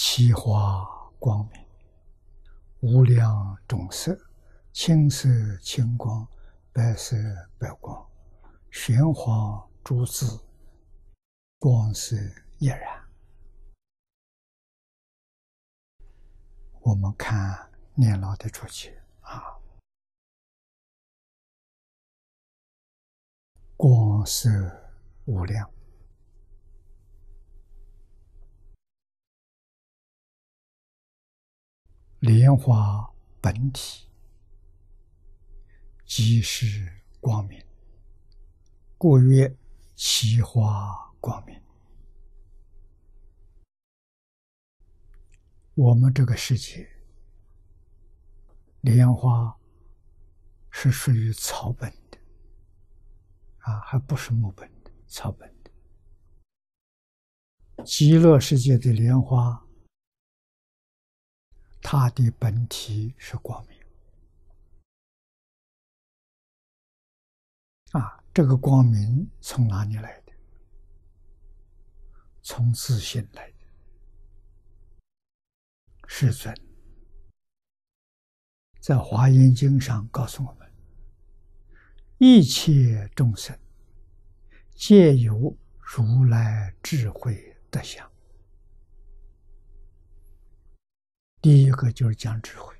其花光明，无量种色，青色青光，白色白光，玄黄诸子，光色亦然。我们看年老的注解啊，光色无量。莲花本体即是光明，故曰其花光明。我们这个世界，莲花是属于草本的，啊，还不是木本的，草本的。极乐世界的莲花。它的本体是光明啊！这个光明从哪里来的？从自信来的。世尊在《华严经》上告诉我们：一切众生皆有如来智慧德相。第一个就是讲智慧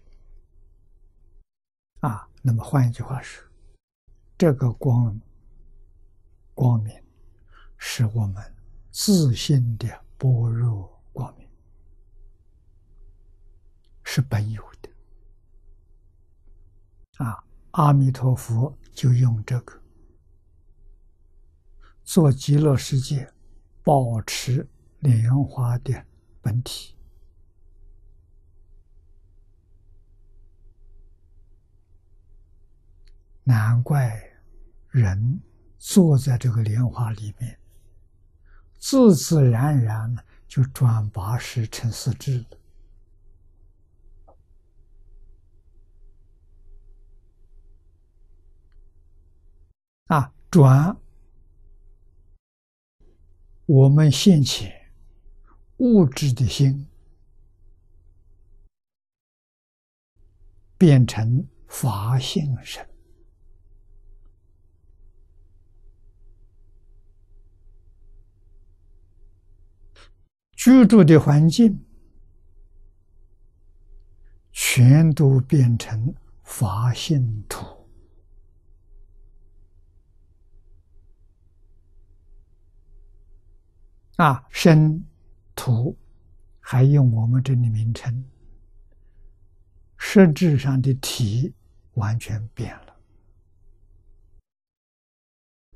啊，那么换一句话说，这个光光明是我们自信的般若光明，是本有的啊。阿弥陀佛就用这个做极乐世界保持莲花的本体。难怪人坐在这个莲花里面，自自然然就转八十成四智了。啊，转我们现前物质的心，变成法性身。居住的环境全都变成法性土啊，生土还用我们这里名称，实质上的体完全变了，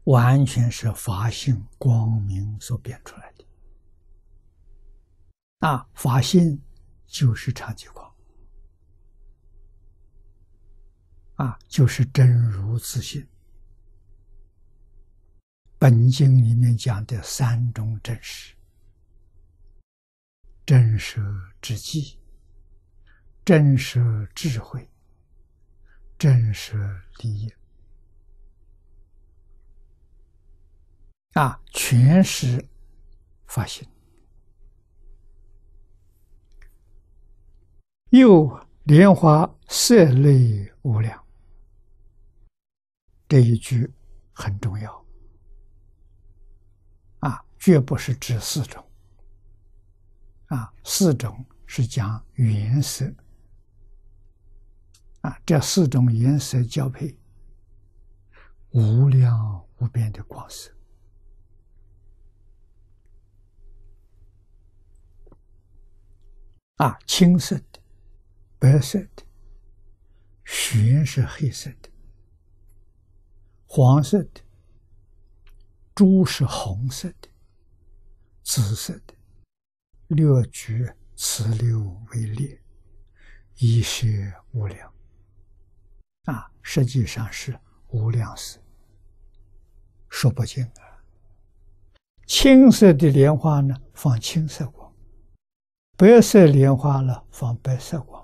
完全是法性光明所变出来的。啊，法性就是常寂光，啊，就是真如自性。本经里面讲的三种真实：真实之际、真实智慧、真实利益，啊，全是法性。又莲花色类无量，这一句很重要。啊，绝不是指四种。啊，四种是讲颜色。啊，这四种颜色交配，无量无边的光色。啊，青色的。白色的，玄是黑色的，黄色的，朱是红色的，紫色的，略举此六为列，一是无量，啊，实际上是无量色，说不尽啊。青色的莲花呢，放青色光；白色莲花呢，放白色光。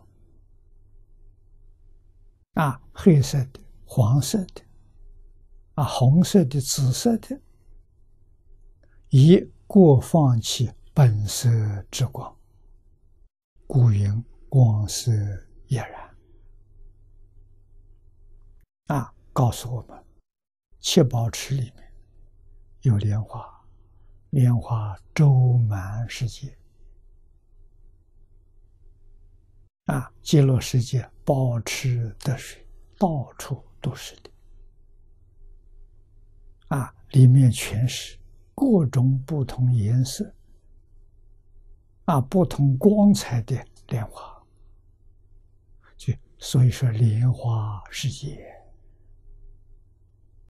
啊，黑色的、黄色的、啊，红色的、紫色的，以过放弃本色之光，故云光色俨然。啊，告诉我们，七宝池里面有莲花，莲花周满世界。啊，极乐世界保持得水，到处都是的。啊，里面全是各种不同颜色、啊不同光彩的莲花，就所以说莲花世界。